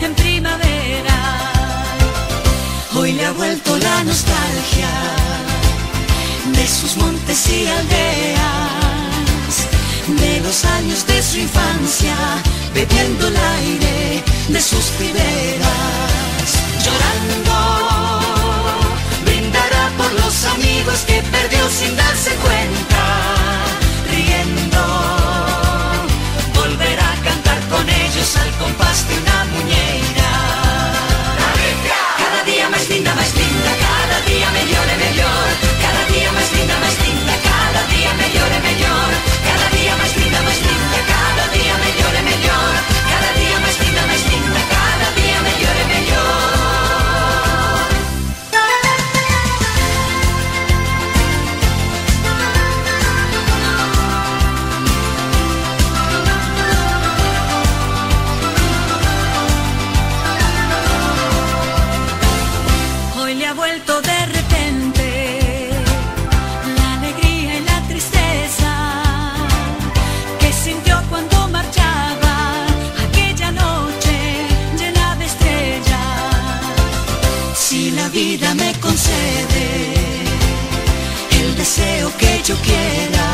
en primavera. Hoy le ha vuelto la nostalgia de sus montes y aldeas, de los años de su infancia, bebiendo el aire de sus primeros. vida me concede el deseo que yo quiera.